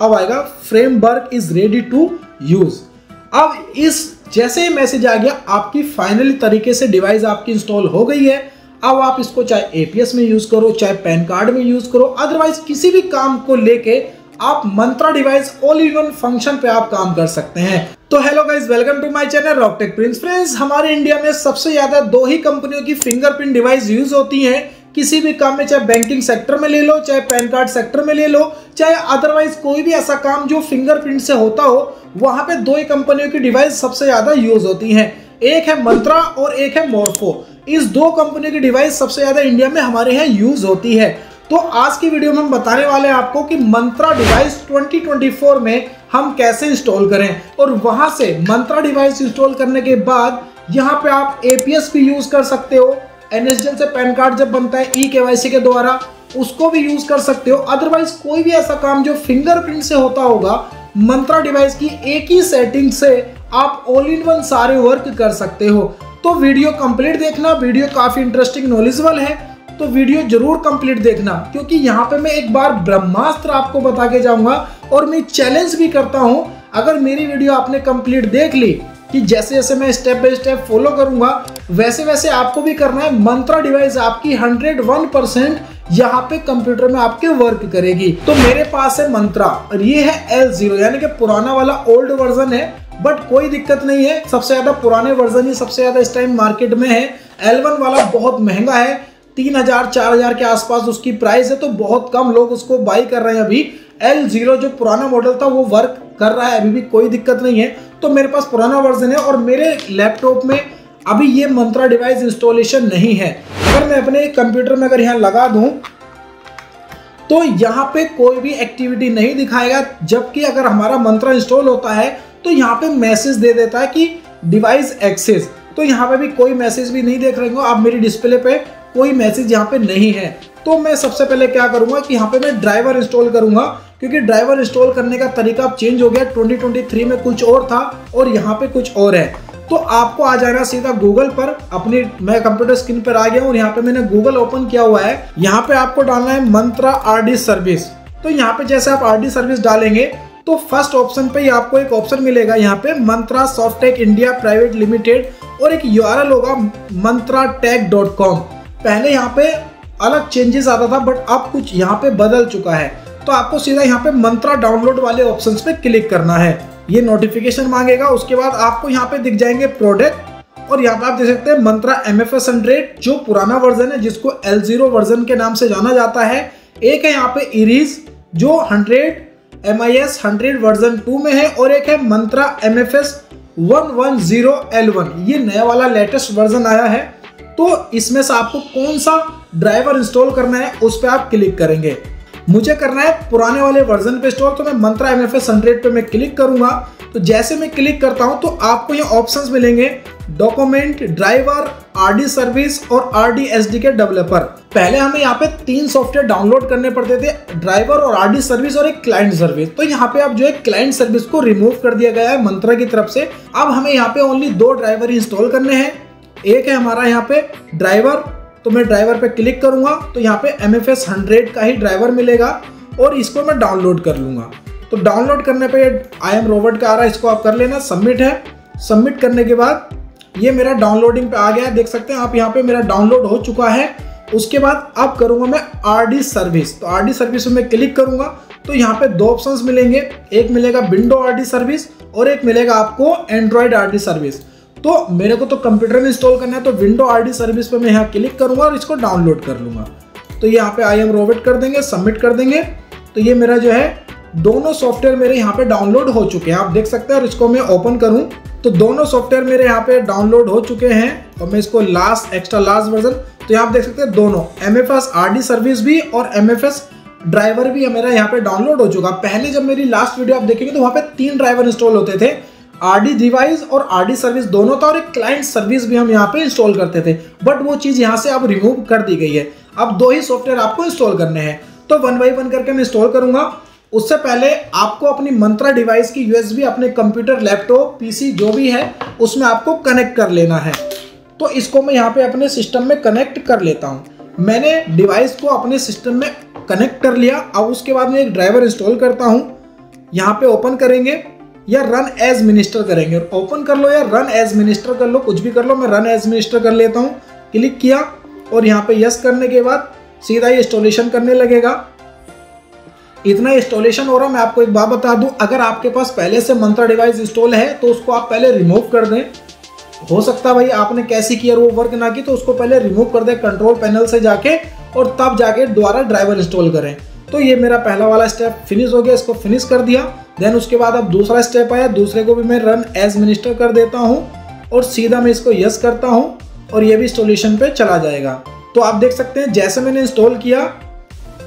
अब आएगा framework is ready to use अब इस, जैसे ही मैसेज आ गया, आपकी फाइनली तरीके से डिवाइस आपकी इंस्टॉल हो गई है। अब आप इसको चाहे एपीएस में यूज़ करो, चाहे पैन कार्ड में यूज़ करो अदरवाइज़ किसी भी काम को लेके आप Mantra device all in one function पे आप काम कर सकते हैं। तो hello guys welcome to my channel Rocktech Prince friends हमारे इंडिया में सबसे ज़्यादा दो ही कंपनियों की फिंगरप्रिंट डिवाइस यूज़ होती हैं। किसी भी काम में, चाहे बैंकिंग सेक्टर में ले लो, चाहे पैन कार्ड सेक्टर में ले लो, चाहे अदरवाइज़ कोई भी ऐसा काम जो फिंगरप्रिंट से होता हो, वहाँ पे दो ही कंपनियों की डिवाइस सबसे ज़्यादा यूज़ होती हैं। एक है मंत्रा और एक है मोर्फो। इस दो कंपनियों की डिवाइस सबसे ज़्यादा इंडिया में हमारे यहाँ यूज़ होती है। तो आज की वीडियो में हम बताने वाले हैं आपको कि मंत्रा डिवाइस 2024 में हम कैसे इंस्टॉल करें। और वहाँ से मंत्रा डिवाइस इंस्टॉल करने के बाद यहाँ पे आप एपीएस भी यूज़ कर सकते हो। एनएसडीएल से पैन कार्ड जब बनता है, ई केवाईसी के द्वारा, उसको भी यूज़ कर सकते हो। अदरवाइज़ कोई भी ऐसा काम जो फिंगरप्रिंट से होता होगा, मंत्रा डिवाइस की एक ही सेटिंग से आप ऑल इन वन सारे वर्क कर सकते हो। तो वीडियो कंप्लीट देखना वीडियो काफ़ी इंटरेस्टिंग नॉलेजेबल है। तो वीडियो ज़रूर कंप्लीट देखना, क्योंकि यहाँ पे मैं एक बार ब्रह्मास्त्र आपको बता के जाऊँगा और मैं चैलेंज भी करता हूँ। अगर मेरी वीडियो आपने कंप्लीट देख ली कि जैसे जैसे मैं स्टेप बाय स्टेप फॉलो करूँगा, वैसे वैसे आपको भी करना है। मंत्रा डिवाइस आपकी 101 परसेंट यहाँ पे कंप्यूटर में आपके वर्क करेगी। तो मेरे पास है मंत्रा और ये है एल ज़ीरो यानी कि पुराना वाला ओल्ड वर्जन है बट कोई दिक्कत नहीं है। सबसे ज़्यादा पुराने वर्जन ही सबसे ज़्यादा इस टाइम मार्केट में है। एल वाला बहुत महँगा है, तीन हज़ार, चार हज़ार के आसपास उसकी प्राइस है तो बहुत कम लोग उसको बाई कर रहे हैं अभी। एल ज़ीरो जो पुराना मॉडल था, वो वर्क कर रहा है, अभी भी कोई दिक्कत नहीं है। तो मेरे पास पुराना वर्जन है और मेरे लैपटॉप में अभी ये मंत्रा डिवाइस इंस्टॉलेशन नहीं है। अगर मैं अपने कंप्यूटर में अगर यहाँ लगा दूँ तो यहाँ पे कोई भी एक्टिविटी नहीं दिखाएगा, जबकि अगर हमारा मंत्रा इंस्टॉल होता है तो यहाँ पे मैसेज दे देता है कि डिवाइस एक्सेस तो यहाँ पे भी कोई मैसेज भी नहीं देख रहे हो आप मेरी डिस्प्ले पे कोई मैसेज यहाँ पे नहीं है। तो मैं सबसे पहले क्या करूँगा कि यहाँ पे मैं ड्राइवर इंस्टॉल करूँगा क्योंकि ड्राइवर इंस्टॉल करने का तरीका अब चेंज हो गया। 2023 में कुछ और था और यहाँ पे कुछ और है। तो आपको आ जाना सीधा गूगल पर। अपनी, मैं कंप्यूटर स्क्रीन पर आ गया और यहाँ पे मैंने गूगल ओपन किया हुआ है। यहाँ पे आपको डालना है मंत्रा आरडी सर्विस तो यहाँ पे जैसे आप आरडी सर्विस डालेंगे तो फ़र्स्ट ऑप्शन पे ही आपको एक ऑप्शन मिलेगा यहाँ पे मंत्रा सॉफ्टेक इंडिया प्राइवेट लिमिटेड और एक यूआरएल होगा मंत्रा टेक डॉट कॉम पहले यहाँ पे अलग चेंजेस आता था बट अब कुछ यहाँ पे बदल चुका है। तो आपको सीधा यहाँ पे मंत्रा डाउनलोड वाले ऑप्शन पे क्लिक करना है। ये नोटिफिकेशन मांगेगा, उसके बाद आपको यहाँ पे दिख जाएँगे प्रोडक्ट और यहाँ पे आप देख सकते हैं Mantra M F S hundred जो पुराना वर्जन है, जिसको एल ज़ीरो वर्जन के नाम से जाना जाता है। एक है यहाँ पे इरीज जो hundred M I S hundred version two में है, और एक है Mantra M F S one one zero L one ये नया वाला लेटेस्ट वर्जन आया है। तो इसमें से आपको कौन सा ड्राइवर इंस्टॉल करना है, उस पर आप क्लिक करेंगे। मुझे करना है पुराने वाले वर्जन पे इंस्टॉल तो मैं Mantra M F S hundred पे मैं क्लिक करूँगा। तो जैसे मैं क्लिक करता हूँ तो आपको ये ऑप्शंस मिलेंगे। डॉक्यूमेंट ड्राइवर आरडी सर्विस और आरडी एसडी के डेवलपर पहले हमें यहाँ पे तीन सॉफ्टवेयर डाउनलोड करने पड़ते थे ड्राइवर और आरडी सर्विस और एक क्लाइंट सर्विस तो यहाँ पे अब जो है क्लाइंट सर्विस को रिमूव कर दिया गया है मंत्रा की तरफ़ से। अब हमें यहाँ पे ओनली दो ड्राइवर इंस्टॉल करने हैं। एक है हमारा यहाँ पे ड्राइवर तो मैं ड्राइवर पे क्लिक करूँगा तो यहाँ पे एम एफ़ एस हंड्रेड का ही ड्राइवर मिलेगा और इसको मैं डाउनलोड कर लूँगा। तो डाउनलोड करने पे आई एम रोबोट का आ रहा है, इसको आप कर लेना सबमिट है। सबमिट करने के बाद ये मेरा डाउनलोडिंग पे आ गया है, देख सकते हैं आप, यहाँ पे मेरा डाउनलोड हो चुका है। उसके बाद अब करूँगा मैं आरडी सर्विस तो आरडी सर्विस में क्लिक करूँगा तो यहाँ पे दो ऑप्शंस मिलेंगे। एक मिलेगा विंडो आरडी सर्विस और एक मिलेगा आपको एंड्रॉइड आर सर्विस तो मेरे को तो कंप्यूटर में इंस्टॉल करना है तो विंडो आरडी सर्विस पे मैं यहाँ क्लिक करूँगा और इसको डाउनलोड कर लूँगा। तो यहाँ पे आई एम रोवेट कर देंगे सबमिट कर देंगे। तो ये मेरा जो है, दोनों सॉफ्टवेयर मेरे यहाँ पे डाउनलोड हो चुके हैं। आप देख सकते हैं और इसको मैं ओपन करूँ। तो दोनों सॉफ्टवेयर मेरे यहाँ पे डाउनलोड हो चुके हैं और मैं इसको लास्ट एक्स्ट्रा लास्ट वर्जन तो यहाँ आप देख सकते हैं दोनों M F S R D service भी और एम एफ़ एस ड्राइवर भी मेरा यहाँ पे डाउनलोड हो चुका। पहले जब मेरी लास्ट वीडियो आप देखेंगे तो वहाँ पे तीन ड्राइवर इंस्टॉल होते थे। आरडी डिवाइस और आरडी सर्विस दोनों था और एक क्लाइंट सर्विस भी हम यहाँ पे इंस्टॉल करते थे, बट वो चीज़ यहाँ से अब रिमूव कर दी गई है। अब दो ही सॉफ्टवेयर आपको इंस्टॉल करने हैं। तो वन बाई वन करके मैं इंस्टॉल करूँगा। उससे पहले आपको अपनी मंत्रा डिवाइस की यूएसबी अपने कंप्यूटर, लैपटॉप पीसी जो भी है, उसमें आपको कनेक्ट कर लेना है। तो इसको मैं यहाँ पे अपने सिस्टम में कनेक्ट कर लेता हूँ। मैंने डिवाइस को अपने सिस्टम में कनेक्ट कर लिया। अब उसके बाद मैं एक ड्राइवर इंस्टॉल करता हूँ। यहाँ पे ओपन करेंगे। या रन एज मिनिस्टर करेंगे। और ओपन कर लो या रन एज मिनिस्टर कर लो, कुछ भी कर लो, मैं रन एज मिनिस्टर कर लेता हूँ। क्लिक किया और यहाँ पे यस करने के बाद सीधा ये इंस्टॉलेशन करने लगेगा। इतना इंस्टॉलेशन हो रहा मैं आपको एक बात बता दूँ, अगर आपके पास पहले से मंत्रा डिवाइस इंस्टॉल है तो उसको आप पहले रिमूव कर दें। हो सकता भाई आपने कैसे किया वो वर्क ना की तो उसको पहले रिमूव कर दें कंट्रोल पैनल से जाके और तब जाके दोबारा ड्राइवर इंस्टॉल करें। तो ये मेरा पहला वाला स्टेप फिनिश हो गया, इसको फिनिश कर दिया। देन उसके बाद अब दूसरा स्टेप आया, दूसरे को भी मैं रन एज मिनिस्टर कर देता हूँ और सीधा मैं इसको यस करता हूँ और ये भी इंस्टॉलेशन पे चला जाएगा। तो आप देख सकते हैं, जैसे मैंने इंस्टॉल किया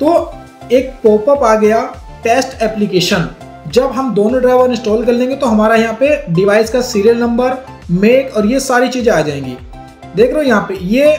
तो एक पॉपअप आ गया टेस्ट एप्लीकेशन जब हम दोनों ड्राइवर इंस्टॉल कर लेंगे तो हमारा यहाँ पे डिवाइस का सीरियल नंबर मेक और ये सारी चीज़ें आ जाएँगी। देख रहे हो यहाँ पे, ये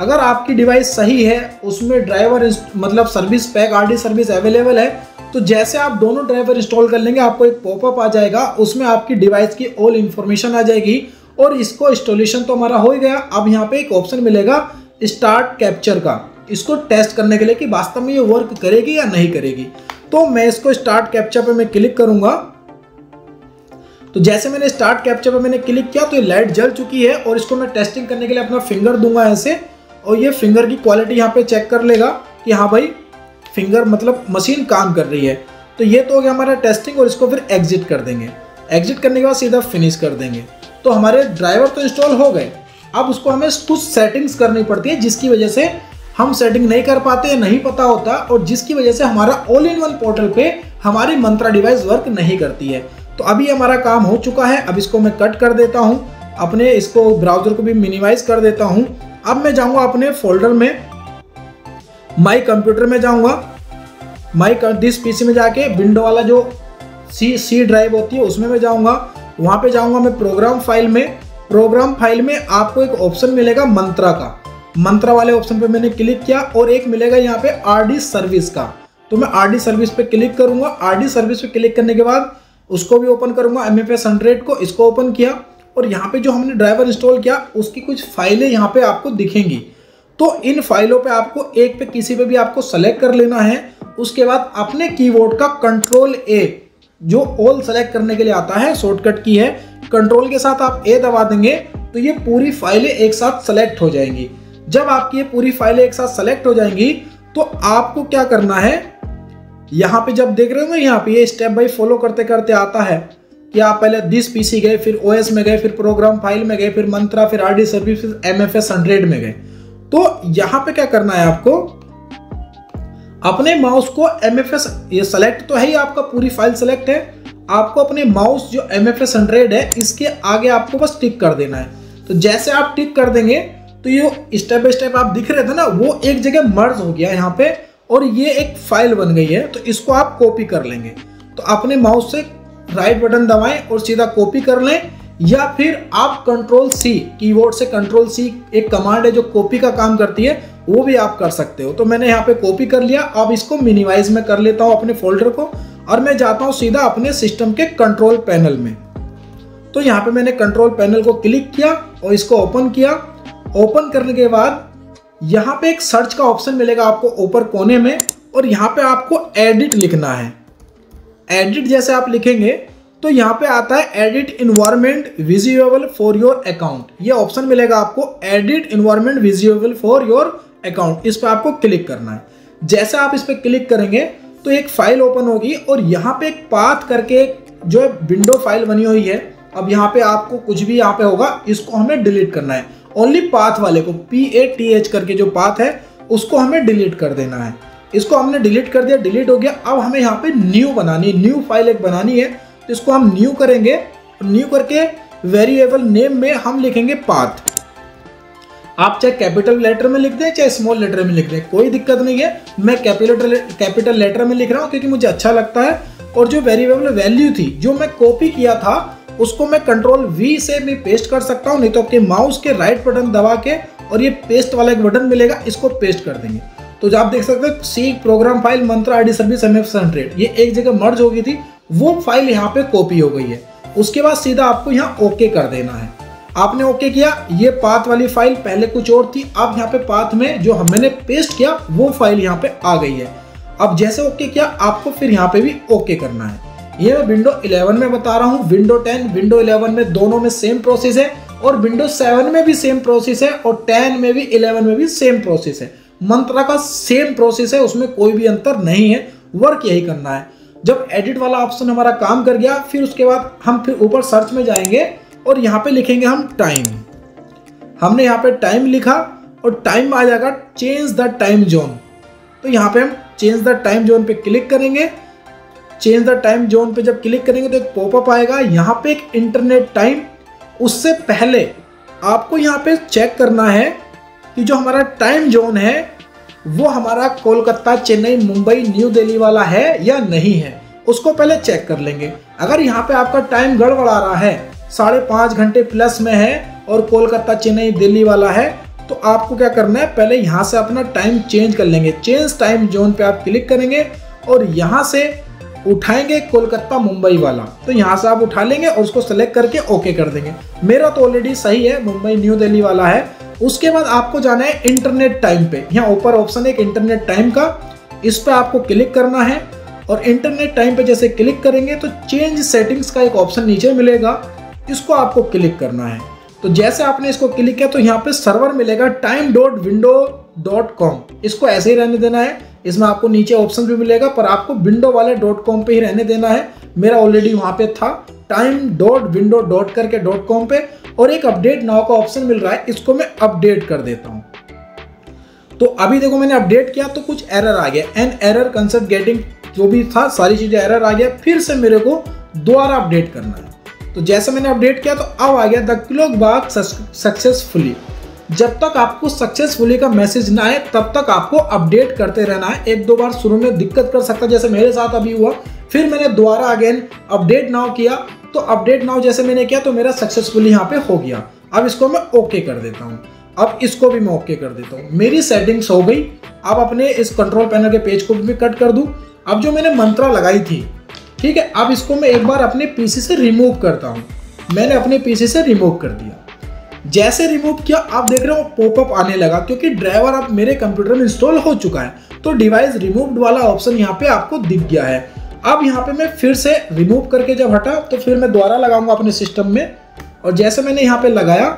अगर आपकी डिवाइस सही है, उसमें ड्राइवर मतलब service pack RD service available है तो जैसे आप दोनों ड्राइवर इंस्टॉल कर लेंगे, आपको एक पॉपअप आ जाएगा, उसमें आपकी डिवाइस की ऑल इन्फॉर्मेशन आ जाएगी और इसको इंस्टॉलेशन तो हमारा हो ही गया। अब यहाँ पे एक ऑप्शन मिलेगा स्टार्ट कैप्चर का। इसको टेस्ट करने के लिए कि वास्तव में ये वर्क करेगी या नहीं करेगी। तो मैं इसको स्टार्ट कैप्चर पर मैं क्लिक करूँगा। तो जैसे मैंने स्टार्ट कैप्चर पर मैंने क्लिक किया तो ये लाइट जल चुकी है और इसको मैं टेस्टिंग करने के लिए अपना फिंगर दूँगा ऐसे और ये फिंगर की क्वालिटी यहाँ पे चेक कर लेगा कि हाँ भाई फिंगर मतलब मशीन काम कर रही है। तो ये तो हो गया हमारा टेस्टिंग और इसको फिर एग्जिट कर देंगे। एग्जिट करने के बाद सीधा फिनिश कर देंगे। तो हमारे ड्राइवर तो इंस्टॉल हो गए। अब उसको हमें कुछ सेटिंग्स करनी पड़ती है, जिसकी वजह से हम सेटिंग नहीं कर पाते, नहीं पता होता और जिसकी वजह से हमारा ऑल इन वन पोर्टल पे हमारी मंत्रा डिवाइस वर्क नहीं करती है। तो अभी हमारा काम हो चुका है। अब इसको मैं कट कर देता हूँ। अपने इसको ब्राउज़र को भी मिनिमाइज कर देता हूँ। अब मैं जाऊँगा अपने फोल्डर में। माई कंप्यूटर में जाऊँगा। माई दिस पीसी में जाके विंडो वाला जो सी सी ड्राइव होती है, उसमें मैं जाऊँगा। वहाँ पे जाऊँगा मैं प्रोग्राम फ़ाइल में। प्रोग्राम फ़ाइल में आपको एक ऑप्शन मिलेगा मंत्रा का। मंत्रा वाले ऑप्शन पे मैंने क्लिक किया और एक मिलेगा यहाँ पे आरडी सर्विस का। तो मैं आरडी सर्विस पे क्लिक करूँगा। आरडी सर्विस पे क्लिक करने के बाद उसको भी ओपन करूँगा एम एफ़ को, इसको ओपन किया। और यहाँ पे जो हमने ड्राइवर इंस्टॉल किया, उसकी कुछ फाइलें यहाँ पे आपको दिखेंगी। तो इन फाइलों पे आपको एक पे किसी पे भी आपको सेलेक्ट कर लेना है। उसके बाद अपने कीबोर्ड का कंट्रोल ए जो ऑल सेलेक्ट करने के लिए आता है शॉर्टकट की है कंट्रोल के साथ आप ए दबा देंगे तो ये पूरी फाइलें एक साथ सेलेक्ट हो जाएँगी। जब आपकी ये पूरी फाइलें एक साथ सेलेक्ट हो जाएँगी तो आपको क्या करना है? यहाँ पे जब देख रहे हो यहाँ पे ये स्टेप बाई फॉलो करते करते आता है कि आप पहले दिस पीसी गए, फिर ओएस में गए, फिर प्रोग्राम फ़ाइल में गए, फिर मंत्रा, फिर आरडी सर्विस फिर एम एफ़ एस हंड्रेड में गए। तो यहाँ पे क्या करना है आपको? अपने माउस को एम एफ़ एस ये सेलेक्ट तो है ही आपका, पूरी फ़ाइल सेलेक्ट है। आपको अपने माउस जो एम एफ़ एस हंड्रेड है, इसके आगे आपको बस टिक कर देना है। तो जैसे आप टिक कर देंगे तो ये स्टेप बाय स्टेप आप दिख रहे थे ना, वो एक जगह मर्ज हो गया यहाँ पे, और ये एक फ़ाइल बन गई है तो इसको आप कॉपी कर लेंगे। तो अपने माउस से राइट बटन दबाएँ और सीधा कॉपी कर लें। या फिर आप कंट्रोल सी कीबोर्ड से कंट्रोल सी एक कमांड है जो कॉपी का काम करती है, वो भी आप कर सकते हो। तो मैंने यहाँ पे कॉपी कर लिया। अब इसको मिनिमाइज में कर लेता हूँ अपने फोल्डर को और मैं जाता हूँ सीधा अपने सिस्टम के कंट्रोल पैनल में। तो यहाँ पे मैंने कंट्रोल पैनल को क्लिक किया और इसको ओपन किया। ओपन करने के बाद यहाँ पे एक सर्च का ऑप्शन मिलेगा आपको ऊपर कोने में और यहाँ पे आपको एडिट लिखना है। एडिट जैसे आप लिखेंगे तो यहाँ पे आता है edit environment visible for your account ये ऑप्शन मिलेगा आपको edit environment visible for your account इस पर आपको क्लिक करना है। जैसे आप इस पर क्लिक करेंगे तो एक फ़ाइल ओपन होगी और यहाँ पे एक पाथ करके जो है विंडो फ़ाइल बनी हुई है। अब यहाँ पे आपको कुछ भी यहाँ पे होगा, इसको हमें डिलीट करना है। ओनली पाथ वाले को पी ए टी एच करके जो पाथ है, उसको हमें डिलीट कर देना है। इसको हमने डिलीट कर दिया डिलीट हो गया। अब हमें यहाँ पे न्यू बनानी है न्यू फ़ाइल एक बनानी है। इसको हम न्यू करेंगे। न्यू करके वेरिएबल नेम में हम लिखेंगे पाथ आप चाहे कैपिटल लेटर में लिख दें, चाहे स्मॉल लेटर में लिख दें, कोई दिक्कत नहीं है। मैं कैपिटल कैपिटल लेटर में लिख रहा हूँ क्योंकि मुझे अच्छा लगता है। और जो वेरिएबल वैल्यू थी, जो मैं कॉपी किया था, उसको मैं कंट्रोल वी से भी पेस्ट कर सकता हूँ, नहीं तो आपके माउस के राइट बटन दबा के और ये पेस्ट वाला एक बटन मिलेगा, इसको पेस्ट कर देंगे। तो जो आप देख सकते हैं सी प्रोग्राम फ़ाइल मंत्र आईडी सर्विस एम एफ़ ये एक जगह मर्ज हो गई थी। वो फ़ाइल यहाँ पे कॉपी हो गई है। उसके बाद सीधा आपको यहाँ ओके कर देना है। आपने ओके किया, ये पाथ वाली फ़ाइल पहले कुछ और थी, अब यहाँ पे पाथ में जो मैंने पेस्ट किया, वो फ़ाइल यहाँ पे आ गई है। अब जैसे ओके किया, आपको फिर यहाँ पे भी ओके करना है। ये मैं विंडो 11 में बता रहा हूँ। विंडो 10 विंडो 11 में दोनों में सेम प्रोसेस है और विंडो 7 में भी सेम प्रोसेस है और 10 में भी 11 में भी सेम प्रोसेस है। मंत्रा का सेम प्रोसेस है, उसमें कोई भी अंतर नहीं है। वर्क यही करना है। जब एडिट वाला ऑप्शन हमारा काम कर गया, फिर उसके बाद हम फिर ऊपर सर्च में जाएँगे और यहाँ पे लिखेंगे हम टाइम हमने यहाँ पे टाइम लिखा और टाइम आ जाएगा चेंज द टाइम जोन तो यहाँ पे हम चेंज द टाइम जोन पे क्लिक करेंगे. चेंज द टाइम जोन पे जब क्लिक करेंगे तो एक पॉपअप आएगा. यहाँ पे एक इंटरनेट टाइम उससे पहले आपको यहाँ पे चेक करना है कि जो हमारा टाइम जोन है वो हमारा कोलकाता, चेन्नई, मुंबई, न्यू दिल्ली वाला है या नहीं है, उसको पहले चेक कर लेंगे। अगर यहाँ पे आपका टाइम गड़बड़ा रहा है, साढ़े पाँच घंटे प्लस में है और कोलकाता, चेन्नई, दिल्ली वाला है तो आपको क्या करना है, पहले यहाँ से अपना टाइम चेंज कर लेंगे। चेंज टाइम जोन पे आप क्लिक करेंगे और यहाँ से उठाएँगे कोलकाता, मुंबई वाला। तो यहाँ से आप उठा लेंगे और उसको सेलेक्ट करके ओके कर देंगे। मेरा तो ऑलरेडी सही है, मुंबई न्यू दिल्ली वाला है। उसके बाद आपको जाना है इंटरनेट टाइम पे। यहाँ ऊपर ऑप्शन है इंटरनेट टाइम का। इस पर आपको क्लिक करना है और इंटरनेट टाइम पे जैसे क्लिक करेंगे तो चेंज सेटिंग्स का एक ऑप्शन नीचे मिलेगा। इसको आपको क्लिक करना है। तो जैसे आपने इसको क्लिक किया तो यहाँ पे सर्वर मिलेगा time dot window dot com इसको ऐसे ही रहने देना है। इसमें आपको नीचे ऑप्शन भी मिलेगा, पर आपको विंडो वाले डॉट कॉम पे ही रहने देना है। मेरा ऑलरेडी वहाँ पे था टाइम डॉट विंडो डॉट करके डॉट कॉम पे, और एक अपडेट नाव का ऑप्शन मिल रहा है, इसको मैं अपडेट कर देता हूँ। तो अभी देखो मैंने अपडेट किया तो कुछ एरर आ गया। एन एरर कंसेप्ट गेटिंग जो भी था, सारी चीज़ें एरर आ गया। फिर से मेरे को दोबारा अपडेट करना है। तो जैसे मैंने अपडेट किया तो अब आ गया द क्लोक बाग सक्सेसफुली जब तक आपको सक्सेसफुली का मैसेज ना आए, तब तक आपको अपडेट करते रहना है। एक दो बार शुरू में दिक्कत कर सकता है, जैसे मेरे साथ अभी हुआ। फिर मैंने दोबारा अगेन अपडेट नाउ किया। तो अपडेट नाउ जैसे मैंने किया तो मेरा सक्सेसफुली यहाँ पे हो गया। अब इसको मैं ओके कर देता हूँ। अब इसको भी मैं ओके कर देता हूँ। मेरी सेटिंग्स हो गई। अब अपने इस कंट्रोल पैनल के पेज को भी कट कर दूँ। अब जो मैंने मंत्रा लगाई थी, ठीक है? अब इसको मैं एक बार अपने पीसी से रिमूव करता हूँ। मैंने अपने पीसी से रिमूव कर दिया। जैसे रिमूव किया, आप देख रहे हो पॉपअप आने लगा, क्योंकि ड्राइवर अब मेरे कंप्यूटर में इंस्टॉल हो चुका है। तो डिवाइस रिमूव्ड वाला ऑप्शन यहाँ पे आपको दिख गया है। अब यहाँ पे मैं फिर से रिमूव करके जब हटा तो फिर मैं दोबारा लगाऊँगा अपने सिस्टम में। और जैसे मैंने यहाँ पे लगाया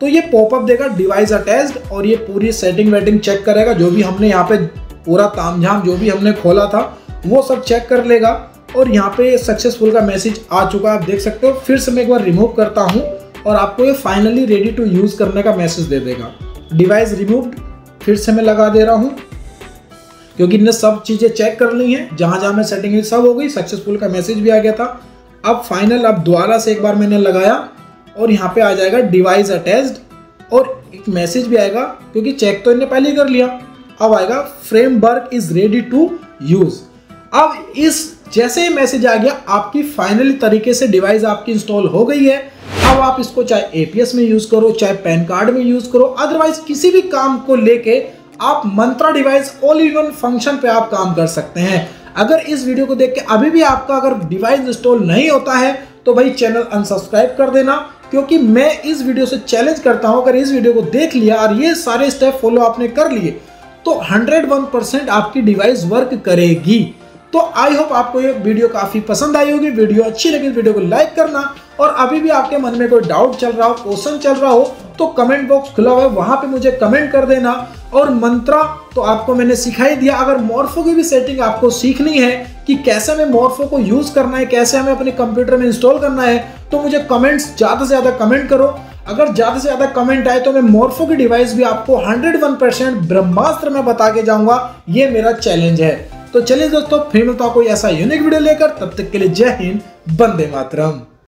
तो ये पॉपअप देगा डिवाइस अटैच्ड और ये पूरी सेटिंग वेटिंग चेक करेगा, जो भी हमने यहाँ पे पूरा तामझाम, जो भी हमने खोला था, वो सब चेक कर लेगा। और यहाँ पे सक्सेसफुल का मैसेज आ चुका है, आप देख सकते हो। फिर से मैं एक बार रिमूव करता हूँ। और आपको ये फाइनली रेडी टू यूज़ करने का मैसेज दे देगा। डिवाइस रिमूव्ड फिर से मैं लगा दे रहा हूँ। क्योंकि इनने सब चीज़ें चेक कर ली हैं। जहाँ जहाँ मैं सेटिंग सब हो गई। सक्सेसफुल का मैसेज भी आ गया था। अब फाइनल अब दोबारा से एक बार मैंने लगाया और यहाँ पे आ जाएगा डिवाइस अटैच्ड और एक मैसेज भी आएगा, क्योंकि चेक तो इन्हें पहले ही कर लिया। अब आएगा framework is ready to use अब इस जैसे ही मैसेज आ गया, आपकी फाइनली तरीके से डिवाइस आपकी इंस्टॉल हो गई है। अब आप इसको चाहे एपीएस में यूज़ करो, चाहे पैन कार्ड में यूज़ करो अदरवाइज़ किसी भी काम को लेके आप Mantra device all in one function पे आप काम कर सकते हैं। अगर इस वीडियो को देख के अभी भी आपका अगर डिवाइस इंस्टॉल नहीं होता है तो भाई चैनल अनसब्सक्राइब कर देना, क्योंकि मैं इस वीडियो से चैलेंज करता हूँ, अगर इस वीडियो को देख लिया और ये सारे स्टेप फॉलो आपने कर लिए तो 101 परसेंट आपकी डिवाइस वर्क करेगी। तो आई होप आपको ये वीडियो काफ़ी पसंद आई होगी। वीडियो अच्छी लगी, वीडियो को लाइक करना। और अभी भी आपके मन में कोई डाउट चल रहा हो, क्वेश्चन चल रहा हो तो कमेंट बॉक्स खुला हुआ है, वहाँ पे मुझे कमेंट कर देना। और मंत्रा तो आपको मैंने सिखाई दिया, अगर मोर्फो की भी सेटिंग आपको सीखनी है कि कैसे हमें मोर्फो को यूज़ करना है, कैसे हमें अपने कंप्यूटर में इंस्टॉल करना है तो मुझे कमेंट्स ज़्यादा से ज़्यादा कमेंट करो। अगर ज़्यादा से ज़्यादा कमेंट आए तो मैं मोर्फो की डिवाइस भी आपको 101 परसेंट ब्रह्मास्त्र में बता के जाऊँगा। ये मेरा चैलेंज है। तो चलिए दोस्तों, फिर मिलता कोई ऐसा यूनिक वीडियो लेकर, तब तक के लिए जय हिंद बंदे मातरम।